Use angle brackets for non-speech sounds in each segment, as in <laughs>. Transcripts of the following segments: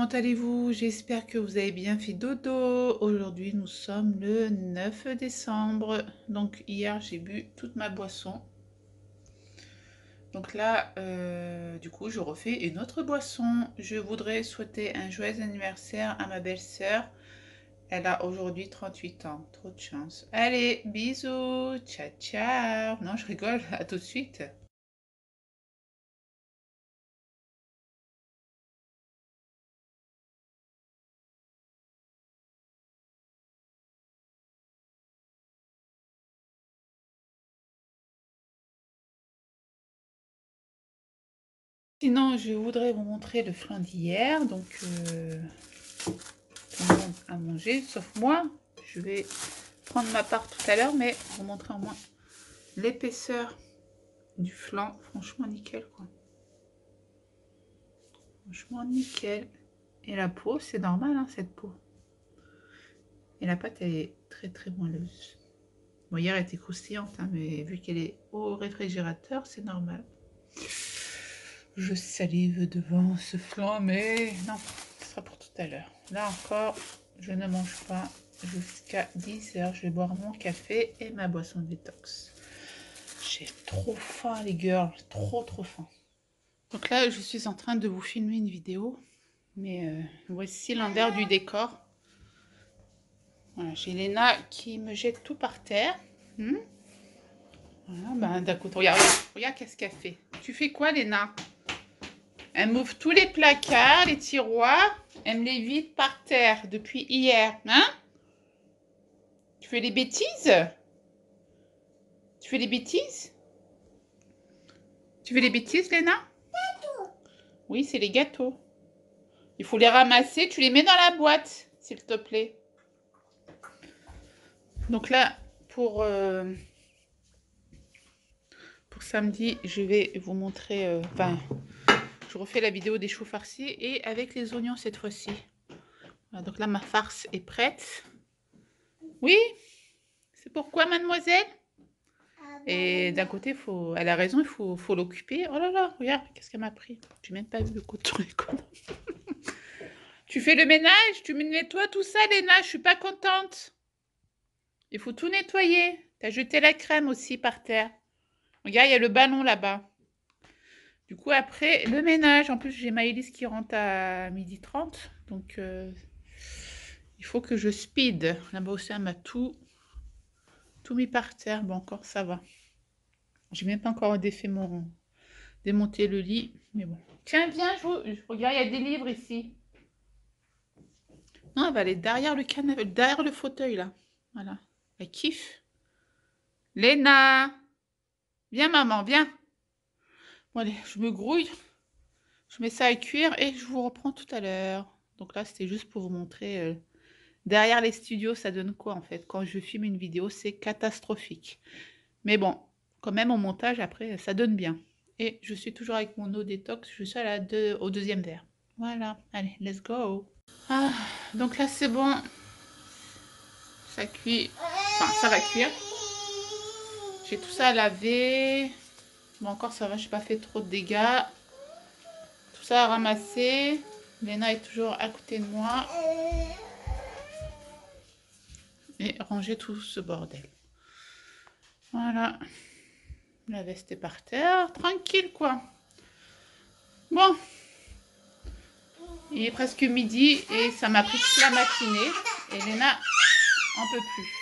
comment allez-vous? J'espère que vous avez bien fait dodo. Aujourd'hui, nous sommes le 9 décembre. Donc hier, j'ai bu toute ma boisson. Donc là, euh, du coup, je refais une autre boisson. Je voudrais souhaiter un joyeux anniversaire à ma belle-sœur. Elle a aujourd'hui 38 ans. Trop de chance. Allez, bisous. Ciao, ciao. Non, je rigole. <laughs> À tout de suite. Sinon, je voudrais vous montrer le flan d'hier. Donc, euh, tout sauf moi. Je vais prendre ma part tout à l'heure, mais vous montrer au moins l'épaisseur du flan. Franchement, nickel, quoi. Franchement, nickel. Et la peau, c'est normal, hein, cette peau. Et la pâte, elle est très, très moelleuse. Bon, hier, elle était croustillante, hein, mais vu qu'elle est au réfrigérateur, c'est normal. Je salive devant ce flan, mais non, ce sera pour tout à l'heure. Là encore, je ne mange pas jusqu'à 10 heures. Je vais boire mon café et ma boisson détox. J'ai trop faim, les girls. Trop, trop faim. Donc là, je suis en train de vous filmer une vidéo. Mais euh, voici l'envers du décor. Voilà, j'ai Léna qui me jette tout par terre. Hmm voilà, ben d'un côté, regarde, regarde qu'est-ce qu'elle fait. Tu fais quoi, Léna? Elle m'ouvre tous les placards, les tiroirs. Elle me les vide par terre depuis hier. Hein? Tu fais des bêtises? Tu fais des bêtises? Tu fais des bêtises, Léna? Oui, c'est les gâteaux. Il faut les ramasser. Tu les mets dans la boîte, s'il te plaît. Donc là, pour... Euh, pour samedi, je vais vous montrer... Euh, je refais la vidéo des choux farcis et avec les oignons cette fois-ci. donc là, ma farce est prête. Oui C'est pourquoi, mademoiselle? Et d'un côté, faut, elle a raison, il faut, faut l'occuper. Oh là là, regarde, qu'est-ce qu'elle m'a pris? J'ai même pas vu le coton. <laughs> tu fais le ménage Tu me nettoies tout ça, Léna Je suis pas contente. Il faut tout nettoyer. Tu as jeté la crème aussi par terre. Regarde, il y a le ballon là-bas. Du coup, après, le ménage. En plus, j'ai Maëlys qui rentre à 12h30. Donc, euh, il faut que je speed. Là-bas aussi, m'a tout, tout mis par terre. Bon, encore, ça va. J'ai même pas encore défait mon... démonté le lit. Mais bon. Tiens, viens, je, regarde, il y a des livres ici. Non, elle va aller derrière le canapé, derrière le fauteuil, là. Voilà. Elle kiffe. Léna Viens, maman, viens. Bon allez, je me grouille. Je mets ça à cuire et je vous reprends tout à l'heure. Donc là, c'était juste pour vous montrer euh, derrière les studios, ça donne quoi en fait? Quand je filme une vidéo, c'est catastrophique. Mais bon, quand même au montage, après, ça donne bien. Et je suis toujours avec mon eau détox, je suis au deuxième verre. Voilà, allez, let's go. Ah, donc là, c'est bon. Ça cuit. Enfin, ça va cuire. J'ai tout ça à laver. Bon, encore ça va, je n'ai pas fait trop de dégâts. Tout ça à ramasser. Léna est toujours à côté de moi. Et ranger tout ce bordel. Voilà. La veste est par terre. Tranquille, quoi. Bon. Il est presque midi et ça m'a pris toute la matinée. Et Léna en peut plus.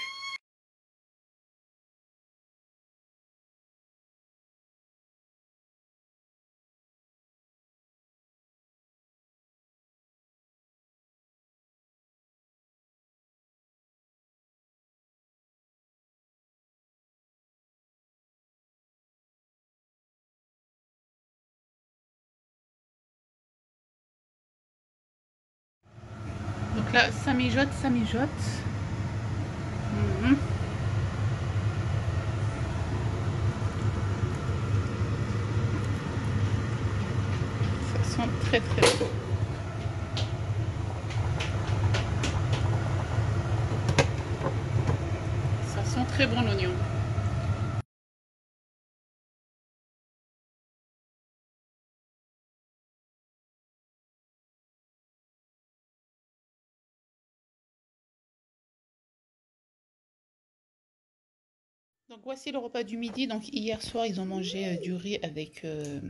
Ça mijote, ça mijote. Mhm. Ça sent très très bon. Ça sent très bon l'oignon. Donc voici le repas du midi. Donc hier soir, ils ont mangé euh, du riz avec euh,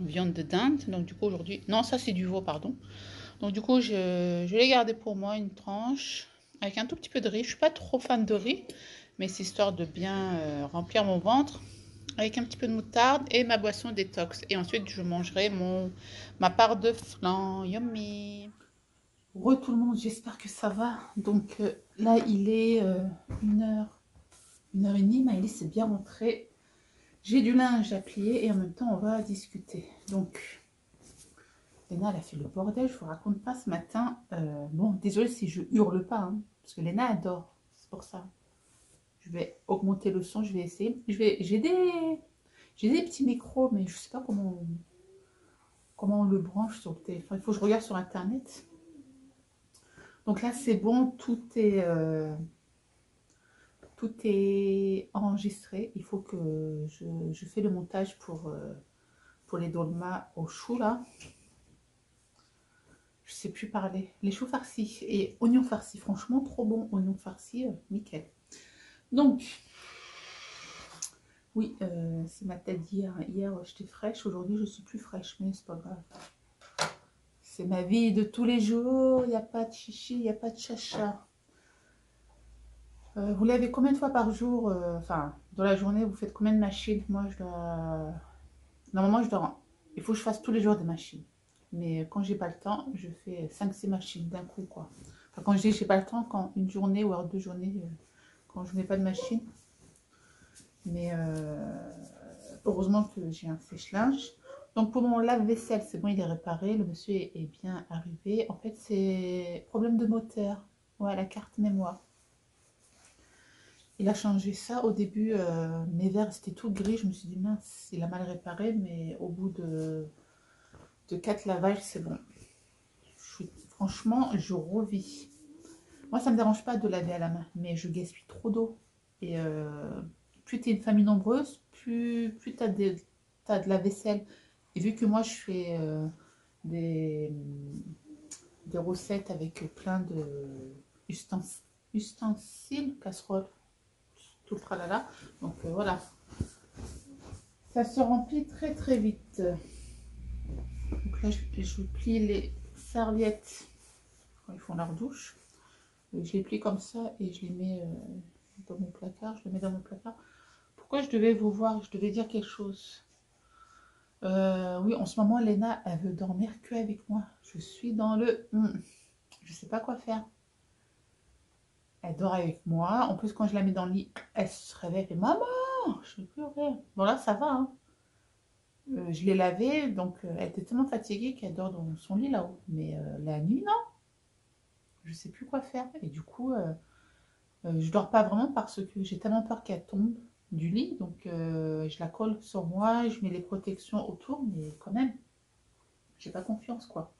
viande de dinde. Donc du coup aujourd'hui, non ça c'est du veau pardon. Donc du coup je, l'ai gardé pour moi une tranche avec un tout petit peu de riz. Je suis pas trop fan de riz, mais c'est histoire de bien euh, remplir mon ventre avec un petit peu de moutarde et ma boisson détox. Et ensuite je mangerai mon ma part de flan. Yummy. Re tout le monde, j'espère que ça va. Donc là il est une heure une heure et demie, Maëlys s'est bien rentrée. J'ai du linge à plier et en même temps, on va discuter. Donc, Léna, elle a fait le bordel, je vous raconte pas ce matin. Euh, bon, désolé si je hurle pas, hein, parce que Léna adore, c'est pour ça. Je vais augmenter le son, je vais essayer. J'ai des, petits micros, mais je sais pas comment on, comment on le branche sur le téléphone. Il faut que je regarde sur Internet. Donc là, c'est bon, tout est... Euh, tout est enregistré. Il faut que je, fais le montage pour, euh, pour les dolmas au chou là. Je sais plus parler. Les choux farcis et oignons farcis. Franchement, trop bon. Oignons farcis, euh, nickel. Donc, oui, euh, c'est ma tête d'hier. Hier, j'étais fraîche. Aujourd'hui, je suis plus fraîche, mais c'est pas grave. C'est ma vie de tous les jours. Il n'y a pas de chichi, il n'y a pas de chacha. Euh, vous lavez combien de fois par jour euh, Enfin, dans la journée, vous faites combien de machines? Moi, je dois... Normalement, je dois... Il faut que je fasse tous les jours des machines. Mais quand j'ai pas le temps, je fais 5-6 machines d'un coup, quoi. Enfin, quand je dis j'ai pas le temps, quand une journée ou deux journées, euh, quand je n'ai pas de machine. Mais heureusement que j'ai un sèche-linge. Donc pour mon lave-vaisselle, c'est bon, il est réparé. Le monsieur est bien arrivé. En fait, c'est problème de moteur. Ouais, la carte mémoire. Il a changé ça. Au début, euh, mes verres, c'était tout gris. Je me suis dit, mince, il a mal réparé. Mais au bout de, de 4 lavages, c'est bon. franchement, je revis. Moi, ça ne me dérange pas de laver à la main. Mais je gaspille trop d'eau. Et euh, plus tu une famille nombreuse, plus, plus tu de la vaisselle. Et vu que moi, je fais euh, des recettes avec plein de ustensiles, casseroles, tout le tralala. Donc euh, voilà. Ça se remplit très très vite. Donc là, je, plie les serviettes quand ils font leur douche. Je les plie comme ça et je les mets euh, dans mon placard. Je les mets dans mon placard. Pourquoi je devais vous voir? Je devais dire quelque chose. Euh, oui, en ce moment, Léna, elle veut dormir que avec moi. Je suis dans le... Hmm, je sais pas quoi faire. Elle dort avec moi. En plus, quand je la mets dans le lit, elle se réveille. Fait Maman, je vais pleurer. Bon, là, ça va. Hein. Euh, je l'ai lavée, donc euh, elle était tellement fatiguée qu'elle dort dans son lit là-haut. Mais euh, la nuit, non. Je sais plus quoi faire. Et du coup, je dors pas vraiment parce que j'ai tellement peur qu'elle tombe du lit. Donc, je la colle sur moi, je mets les protections autour, mais quand même, j'ai pas confiance, quoi.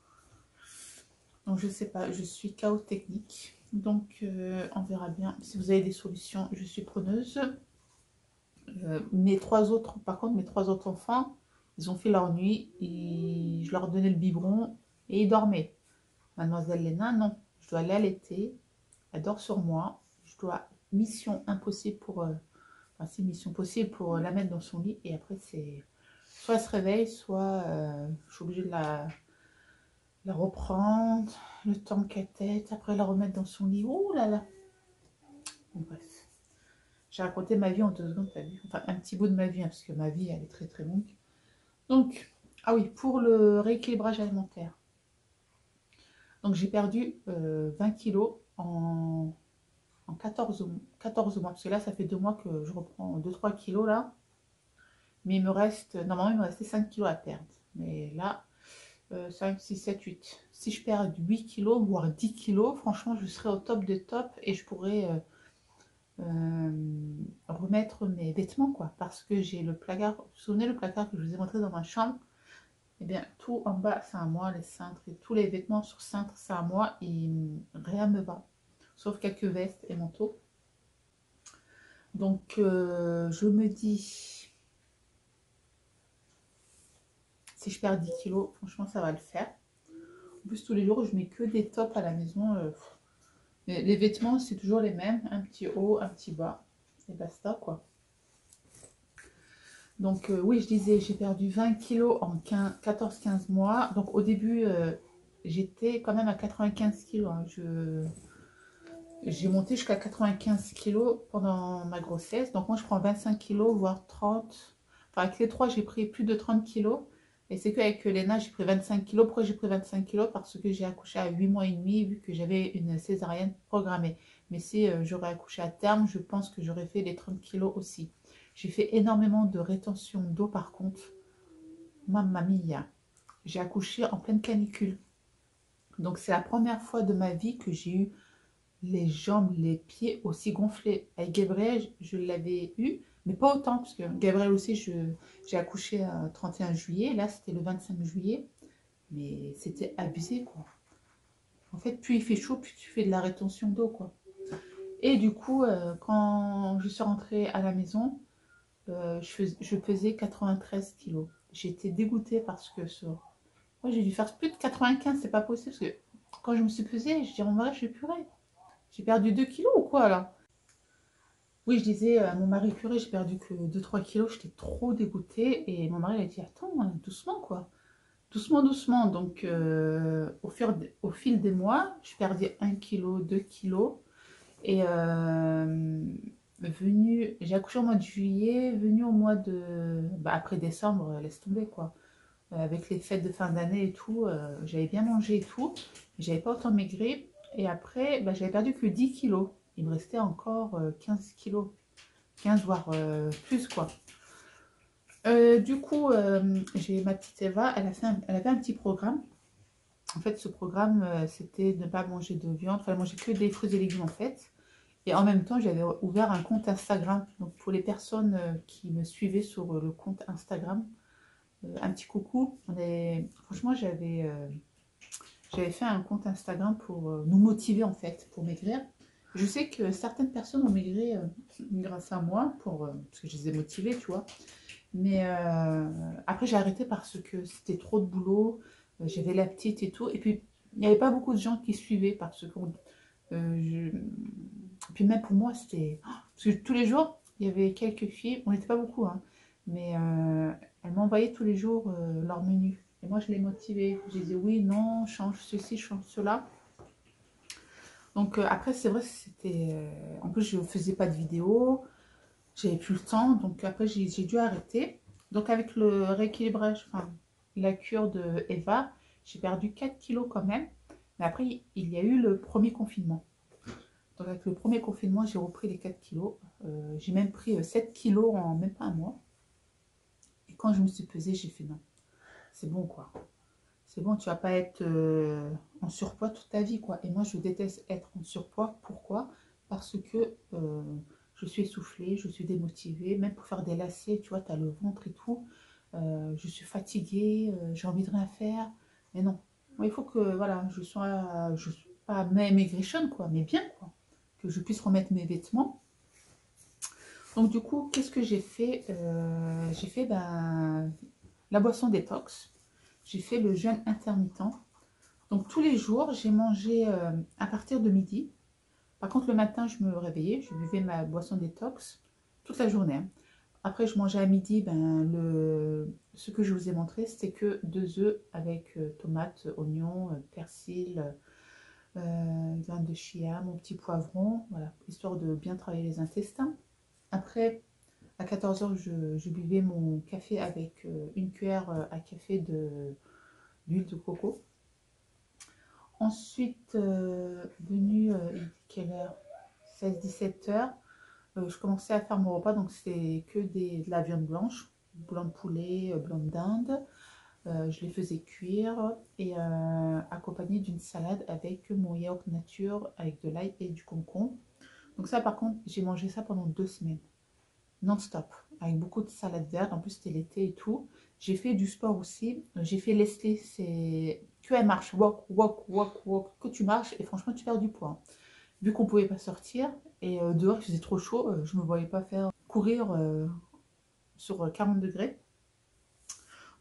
Donc, je sais pas, je suis chaos technique. Donc, euh, on verra bien. Si vous avez des solutions, je suis preneuse. Euh, mes trois autres, par contre, mes trois autres enfants, ils ont fait leur nuit. Et je leur donnais le biberon et ils dormaient. Mademoiselle Léna, non. Je dois l'allaiter. Elle dort sur moi. Je dois, mission impossible pour... Euh, enfin, c'est mission possible pour la mettre dans son lit. Et après, c'est... Soit elle se réveille, soit je suis obligée de la la reprendre, le temps qu'elle tête, après la remettre dans son lit. Oh là là bref. J'ai raconté ma vie en deux secondes, t'as vu Enfin, un petit bout de ma vie, hein, parce que ma vie, elle est très très longue. Donc, ah oui, pour le rééquilibrage alimentaire. Donc, j'ai perdu 20 euh, kilos en, en 14, 14 mois. Parce que là, ça fait deux mois que je reprends 2-3 kilos là. Mais il me reste, normalement, il me restait 5 kilos à perdre. Mais là, 5, 6, 7, 8. Si je perds 8 kilos, voire 10 kilos, franchement, je serai au top de top et je pourrais euh, euh, remettre mes vêtements, quoi. Parce que j'ai le placard, vous vous souvenez le placard que je vous ai montré dans ma chambre? Eh bien, tout en bas, c'est à moi, les cintres et tous les vêtements sur cintre, c'est à moi et rien ne me va. Sauf quelques vestes et manteaux. Donc, euh, je me dis Si je perds 10 kilos, franchement, ça va le faire. En plus, tous les jours, je mets que des tops à la maison. Euh, les vêtements, c'est toujours les mêmes. Un petit haut, un petit bas. Et basta, quoi. Donc euh, oui, je disais, j'ai perdu 20 kilos en 14-15 mois. Donc au début, euh, j'étais quand même à 95 kilos. Hein. J'ai monté jusqu'à 95 kilos pendant ma grossesse. Donc moi, je prends 25 kilos, voire 30. Enfin, avec les trois, j'ai pris plus de 30 kilos. Et c'est qu'avec Léna, j'ai pris 25 kilos. Pourquoi j'ai pris 25 kilos? Parce que j'ai accouché à 8 mois et demi, vu que j'avais une césarienne programmée. Mais si euh, j'aurais accouché à terme, je pense que j'aurais fait les 30 kilos aussi. J'ai fait énormément de rétention d'eau par contre. Mamma mia. J'ai accouché en pleine canicule. Donc c'est la première fois de ma vie que j'ai eu les jambes, les pieds aussi gonflés. Avec Gabriel, je l'avais eu, mais pas autant, parce que Gabriel aussi, j'ai accouché le 31 juillet. Là, c'était le 25 juillet. Mais c'était abusé, quoi. En fait, plus il fait chaud, plus tu fais de la rétention d'eau, quoi. Et du coup, euh, quand je suis rentrée à la maison, euh, je, pesais 93 kilos. J'étais dégoûtée parce que. Moi, j'ai dû faire plus de 95, c'est pas possible. Parce que quand je me suis pesée, je dis, mon mari, je suis purée. J'ai perdu 2 kilos ou quoi, là? Oui, je disais à mon mari, purée, j'ai perdu que 2-3 kilos. J'étais trop dégoûtée. Et mon mari, il a dit, attends, hein, doucement, quoi. Doucement, doucement. Donc, euh, au, fil des mois, je perdais 1 kilo, 2 kilos. Et... Euh, j'ai accouché au mois de juillet, venu au mois de, bah, après décembre, laisse tomber quoi. Euh, avec les fêtes de fin d'année et tout, j'avais bien mangé et tout, j'avais pas autant maigri. Et après, bah, j'avais perdu que 10 kilos. Il me restait encore 15 euh, kilos, 15 voire plus quoi. du coup, j'ai ma petite Eva, elle, a fait elle avait un petit programme. En fait, ce programme, c'était de ne pas manger de viande, fallait manger que des fruits et légumes en fait. Et en même temps, j'avais ouvert un compte Instagram. Donc pour les personnes euh, qui me suivaient sur euh, le compte Instagram, euh, un petit coucou. Franchement, j'avais j'avais fait un compte Instagram pour nous motiver en fait, pour maigrir. Je sais que certaines personnes ont maigré grâce à moi, pour, parce que je les ai motivées, tu vois. Mais après, j'ai arrêté parce que c'était trop de boulot. J'avais la petite et tout. Et puis, il n'y avait pas beaucoup de gens qui suivaient parce que je, puis même pour moi, c'était... Parce que tous les jours, il y avait quelques filles, on n'était pas beaucoup, hein, mais euh, elles m'envoyaient tous les jours euh, leur menu. Et moi, je les motivais. Je disais oui, non, change ceci, change cela. Donc euh, après, c'est vrai, c'était... en plus, je ne faisais pas de vidéo. J'avais plus le temps. Donc après, j'ai dû arrêter. Donc avec le rééquilibrage, enfin, la cure de Eva, j'ai perdu 4 kilos quand même. Mais après, il y a eu le premier confinement avec le premier confinement, j'ai repris les 4 kilos. Euh, j'ai même pris 7 euh, kilos en même pas un mois. Et quand je me suis pesée, j'ai fait non. C'est bon quoi. C'est bon, tu vas pas être euh, en surpoids toute ta vie quoi. Et moi, je déteste être en surpoids. Pourquoi? Parce que je suis essoufflée, je suis démotivée. Même pour faire des lacets, tu vois, tu as le ventre et tout. je suis fatiguée, j'ai envie de rien faire. Mais non. il faut que, voilà, je sois, je suis pas maigrichonne quoi, mais bien quoi que je puisse remettre mes vêtements. Donc du coup, qu'est-ce que j'ai fait? Euh, J'ai fait ben, la boisson détox. J'ai fait le jeûne intermittent. Donc tous les jours, j'ai mangé euh, à partir de midi. Par contre, le matin, je me réveillais, je buvais ma boisson détox toute la journée. Hein. Après, je mangeais à midi, ben, le, ce que je vous ai montré, c'était que deux œufs avec euh, tomates, oignons, persil, euh, graines de chia, mon petit poivron, voilà, histoire de bien travailler les intestins. Après, à 14h, je, buvais mon café avec euh, une cuillère euh, à café d'huile de, coco. Ensuite, venu, quelle heure? 16-17 heures, je commençais à faire mon repas, donc c'est que de la viande blanche, blanc de poulet, blanc de dinde, euh, je les faisais cuire et euh, accompagner d'une salade avec mon yaourt nature avec de l'ail et du concombre. Donc ça par contre, j'ai mangé ça pendant deux semaines, non-stop, avec beaucoup de salade verte. En plus c'était l'été et tout. J'ai fait du sport aussi. J'ai fait lesté, c'est que elle marche, walk, walk, walk, walk, que tu marches et franchement tu perds du poids. Vu qu'on pouvait pas sortir et euh, dehors il faisait trop chaud, je me voyais pas faire courir sur 40 degrés.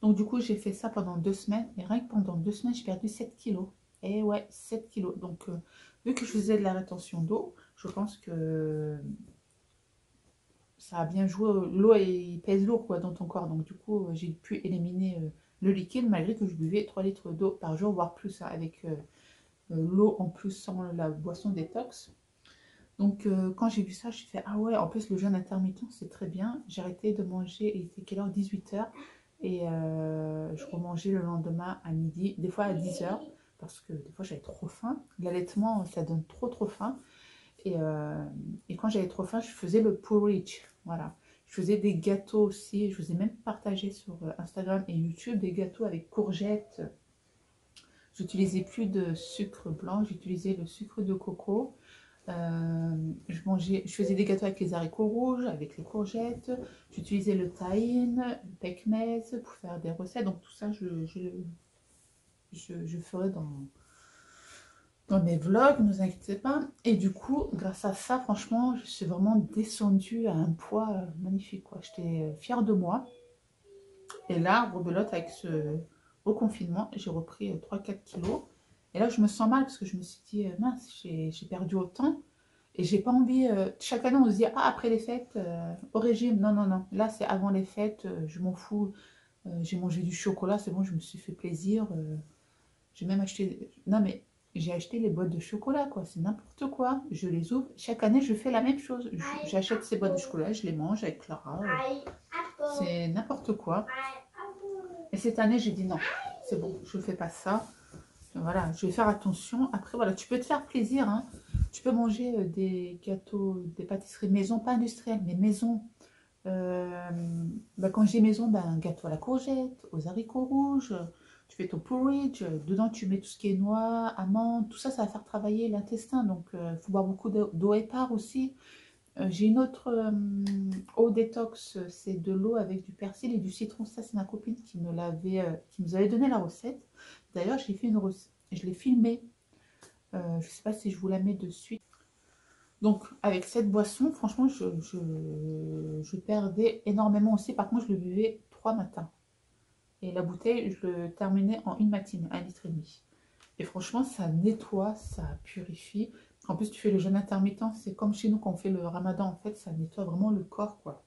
Donc du coup, j'ai fait ça pendant deux semaines. Et rien que pendant deux semaines, j'ai perdu 7 kilos. Et ouais, 7 kilos. Donc, euh, vu que je faisais de la rétention d'eau, je pense que ça a bien joué. L'eau, pèse lourd quoi, dans ton corps. Donc, du coup, j'ai pu éliminer le liquide malgré que je buvais 3 litres d'eau par jour, voire plus, hein, avec l'eau en plus sans la boisson détox. Donc, quand j'ai vu ça, j'ai fait Ah ouais, en plus, le jeûne intermittent, c'est très bien. J'ai arrêté de manger, il était quelle heure? 18h. Et je remangeais le lendemain à midi, des fois à 10h parce que des fois j'avais trop faim. L'allaitement, ça donne trop trop faim. Et, euh, et quand j'avais trop faim, je faisais le porridge. Voilà. Je faisais des gâteaux aussi. Je vous ai même partagé sur euh, Instagram et YouTube des gâteaux avec courgettes. J'utilisais plus de sucre blanc, j'utilisais le sucre de coco. Euh, je, mangeais, je faisais des gâteaux avec les haricots rouges, avec les courgettes. J'utilisais le tahine, le pekmez pour faire des recettes. Donc tout ça, je, je, ferai dans, mes vlogs, ne vous inquiétez pas. Et du coup, grâce à ça, franchement, je suis vraiment descendue à un poids euh, magnifique. J'étais euh, fière de moi. Et là, rebelote avec ce reconfinement, j'ai repris 3-4 euh, kilos. Et là, je me sens mal parce que je me suis dit, mince, j'ai perdu autant. Et j'ai pas envie, chaque année on se dit, ah après les fêtes, au régime, non, non, non. Là c'est avant les fêtes, je m'en fous. j'ai mangé du chocolat, c'est bon, je me suis fait plaisir. J'ai même acheté... Non, mais j'ai acheté les boîtes de chocolat, quoi. C'est n'importe quoi. Je les ouvre. Chaque année, je fais la même chose. J'achète ces boîtes de chocolat, je les mange avec Clara. C'est n'importe quoi. Et cette année, j'ai dit non, c'est bon, je ne fais pas ça. Voilà, je vais faire attention. Après, voilà, tu peux te faire plaisir. Hein. Tu peux manger euh, des gâteaux, des pâtisseries maison, pas industrielles, mais maison. Euh, bah, quand j'ai maison, ben, un gâteau à la courgette, aux haricots rouges, tu fais ton porridge, dedans tu mets tout ce qui est noix, amandes, tout ça, ça va faire travailler l'intestin. Donc, il euh, faut boire beaucoup d'eau épars aussi. Euh, j'ai une autre euh, eau détox, c'est de l'eau avec du persil et du citron. Ça, c'est ma copine qui me l'avait, qui nous avait donné la recette. D'ailleurs, j'ai fait une je l'ai filmée. je ne sais pas si je vous la mets de suite. Donc, avec cette boisson, franchement, je, je perdais énormément aussi. Par contre, je le buvais trois matins. Et la bouteille, je le terminais en une matinée, un litre et demi. Et franchement, ça nettoie, ça purifie. En plus, tu fais le jeûne intermittent, c'est comme chez nous quand on fait le ramadan, en fait, ça nettoie vraiment le corps, quoi.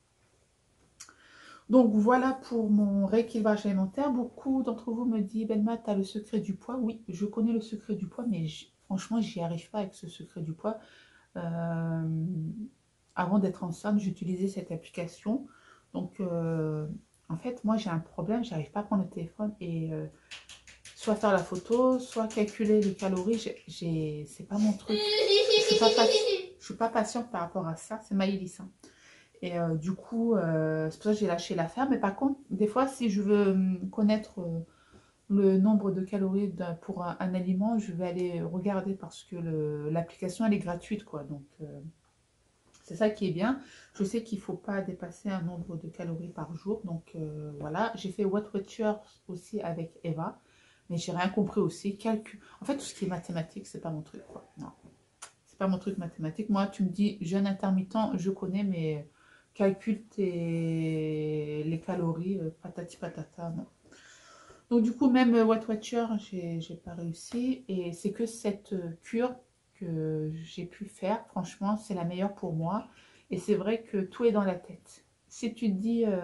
Donc voilà pour mon rééquilibrage alimentaire. Beaucoup d'entre vous me disent, Belma, tu as le secret du poids. Oui, je connais le secret du poids, mais franchement, j'y arrive pas avec ce secret du poids. Euh, avant d'être enceinte, j'utilisais cette application. Donc, euh, en fait, moi, j'ai un problème, j'arrive pas à prendre le téléphone et euh, soit faire la photo, soit calculer les calories. C'est pas mon truc. Je suis pas, suis pas patiente par rapport à ça. C'est. Hein. Et euh, du coup, euh, c'est pour ça que j'ai lâché l'affaire. Mais par contre, des fois, si je veux hum, connaître le nombre de calories pour un, aliment, je vais aller regarder parce que l'application, elle est gratuite. quoi. Donc, c'est ça qui est bien. Je sais qu'il ne faut pas dépasser un nombre de calories par jour. Donc euh, voilà, j'ai fait What Watcher aussi avec Eva. Mais j'ai rien compris aussi. En fait, tout ce qui est mathématique, c'est pas mon truc. Non. C'est pas mon truc mathématique. Moi, tu me dis jeûne intermittent, je connais, mais calcule tes... les calories, euh, patati patata, non. Donc du coup, même What Watcher, j'ai pas réussi. Et c'est que cette cure j'ai pu faire, franchement, c'est la meilleure pour moi. Et c'est vrai que tout est dans la tête. Si tu te dis, euh,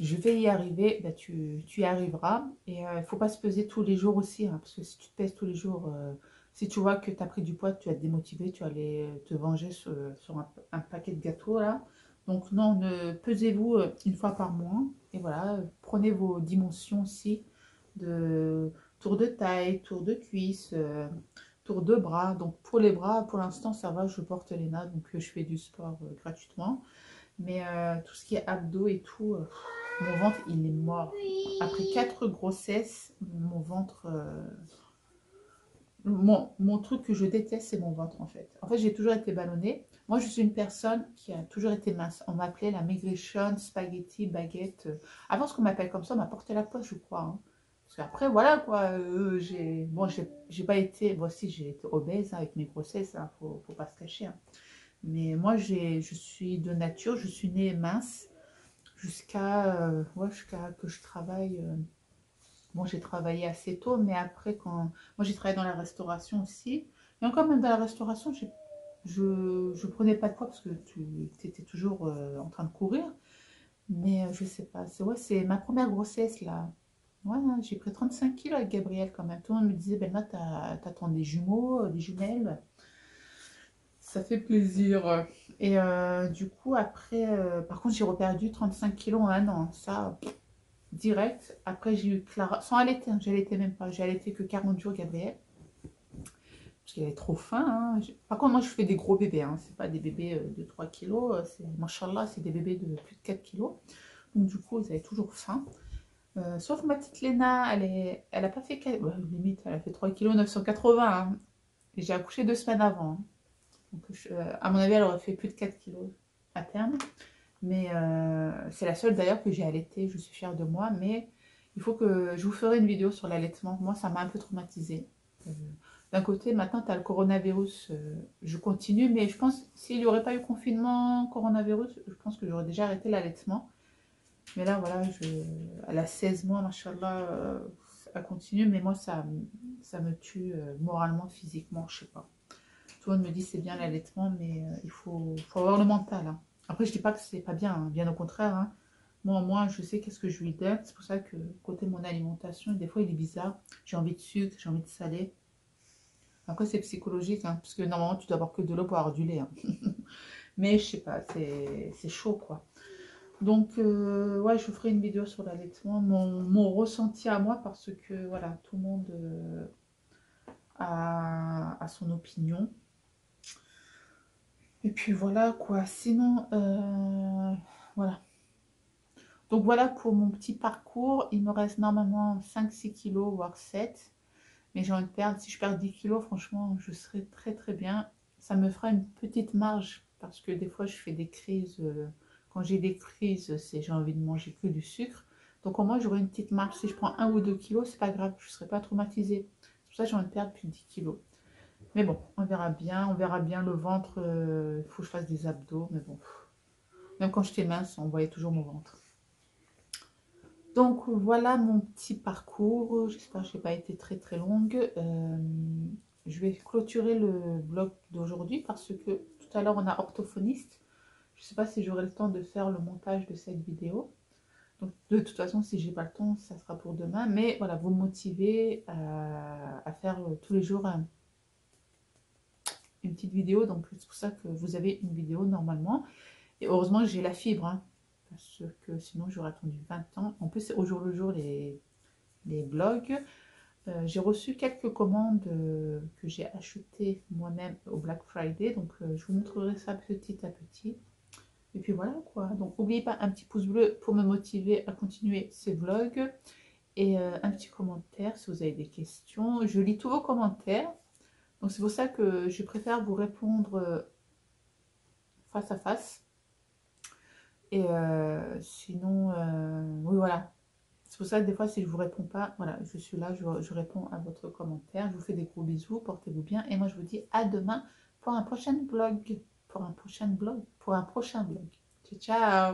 je vais y arriver, bah, tu, y arriveras. Et il euh, ne faut pas se peser tous les jours aussi, hein, parce que si tu te pèses tous les jours, euh, si tu vois que tu as pris du poids, tu vas te démotiver, tu vas aller te venger sur, un, un, paquet de gâteaux là. Donc non, pesez-vous une fois par mois. Et voilà, prenez vos dimensions aussi de tour de taille, tour de cuisse, euh, tour de bras. Donc pour les bras, pour l'instant ça va, je porte l'ENA, donc euh, je fais du sport euh, gratuitement. Mais tout ce qui est abdos et tout, mon ventre il est mort. Après quatre grossesses, mon ventre... Mon, mon, truc que je déteste, c'est mon ventre en fait. En fait, j'ai toujours été ballonnée. Moi, je suis une personne qui a toujours été mince. On m'appelait la maigrichonne, spaghetti, baguette. Avant, ce qu'on m'appelle comme ça, on m'a porté la poche, je crois. Hein. Parce qu'après, voilà quoi, euh, j'ai bon, pas été, moi aussi j'ai été obèse hein, avec mes grossesses, hein, faut, faut, pas se cacher. Hein. Mais moi, je suis de nature, je suis née mince jusqu'à euh, jusqu'à que je travaille. Euh, bon, j'ai travaillé assez tôt, mais après, quand moi j'ai travaillé dans la restauration aussi, et encore même dans la restauration, je prenais pas de poids parce que tu étais toujours euh, en train de courir. Mais euh, je sais pas. C'est ouais, ma première grossesse là. Ouais, hein, j'ai pris 35 kilos avec Gabriel quand même. Tout le monde me disait, Belma, t'attends des jumeaux, des jumelles. Ça fait plaisir. Et du coup, après, par contre, j'ai reperdu 35 kilos en un an. Ça, direct. Après, j'ai eu Clara, sans allaiter, hein, j'allaitais même pas. J'ai allaité que 40 jours, Gabriel. Parce qu'il avait trop faim. Hein. Par contre, moi, je fais des gros bébés. Hein. C'est pas des bébés euh, de 3 kilos. Machallah, c'est des bébés de plus de 4 kilos. Donc, du coup, ils avaient toujours faim. Euh, sauf ma petite Léna, elle est, elle a pas fait, limite, elle a fait 3 kg 980. Et j'ai accouché deux semaines avant. Donc, euh, à mon avis, elle aurait fait plus de 4 kilos à terme. Mais euh, c'est la seule d'ailleurs que j'ai allaité, je suis fière de moi. Mais il faut que je vous ferai une vidéo sur l'allaitement. Moi, ça m'a un peu traumatisée. D'un côté, maintenant, tu as le coronavirus. Je continue, mais je pense s'il n'y aurait pas eu confinement, coronavirus, je pense que j'aurais déjà arrêté l'allaitement. Mais là, voilà, je, elle a 16 mois, machallah, elle continue. Mais moi, ça, ça me tue moralement, physiquement, je sais pas. Tout le monde me dit c'est bien l'allaitement, mais il faut, faut avoir le mental. Hein. Après, je dis pas que c'est pas bien, hein. bien au contraire. Hein. Moi, moi, je sais qu'est-ce que je lui donne. C'est pour ça que côté mon alimentation, des fois, il est bizarre. J'ai envie de sucre, j'ai envie de salé. Après, c'est psychologique, parce que normalement, tu dois avoir que de l'eau pour avoir du lait. <laughs> Mais je sais pas, c'est chaud, quoi. Donc, euh, ouais, je ferai une vidéo sur l'allaitement, mon, ressenti à moi, parce que, voilà, tout le monde euh, a, a, son opinion. Et puis voilà quoi. Sinon, euh, voilà. Donc voilà pour mon petit parcours. Il me reste normalement 5-6 kilos, voire 7. Mais j'ai envie de perdre. Si je perds 10 kilos, franchement, je serai très très bien. Ça me fera une petite marge. Parce que des fois, je fais des crises. Quand j'ai des crises, c'est j'ai envie de manger que du sucre. Donc au moins, j'aurai une petite marge. Si je prends 1 ou 2 kilos, c'est pas grave. Je ne serai pas traumatisée. C'est pour ça que j'ai envie de perdre plus de 10 kilos. Mais bon, on verra bien. On verra bien le ventre. Il euh, faut que je fasse des abdos. Mais bon, même quand j'étais mince, on voyait toujours mon ventre. Donc voilà mon petit parcours. J'espère que je n'ai pas été très très longue. Euh, je vais clôturer le vlog d'aujourd'hui parce que tout à l'heure on a orthophoniste. Je sais pas si j'aurai le temps de faire le montage de cette vidéo. Donc de toute façon, si j'ai pas le temps, ça sera pour demain. Mais voilà, vous motivez à, à faire tous les jours un, une petite vidéo. Donc c'est pour ça que vous avez une vidéo normalement. Et heureusement que j'ai la fibre. Hein, parce que sinon j'aurais attendu 20 ans. En plus, au jour le jour, les, blogs. Euh, j'ai reçu quelques commandes euh, que j'ai achetées moi-même au Black Friday. Donc euh, je vous montrerai ça petit à petit. Et puis voilà quoi. Donc n'oubliez pas un petit pouce bleu pour me motiver à continuer ces vlogs. Et un petit commentaire si vous avez des questions. Je lis tous vos commentaires. Donc c'est pour ça que je préfère vous répondre euh, face à face. Et euh, sinon, euh, oui voilà. C'est pour ça que des fois, si je ne vous réponds pas, voilà, je suis là, je, je, réponds à votre commentaire. Je vous fais des gros bisous, portez-vous bien. Et moi, je vous dis à demain pour un prochain vlog. Pour un prochain vlog. Pour un prochain vlog. Ciao, ciao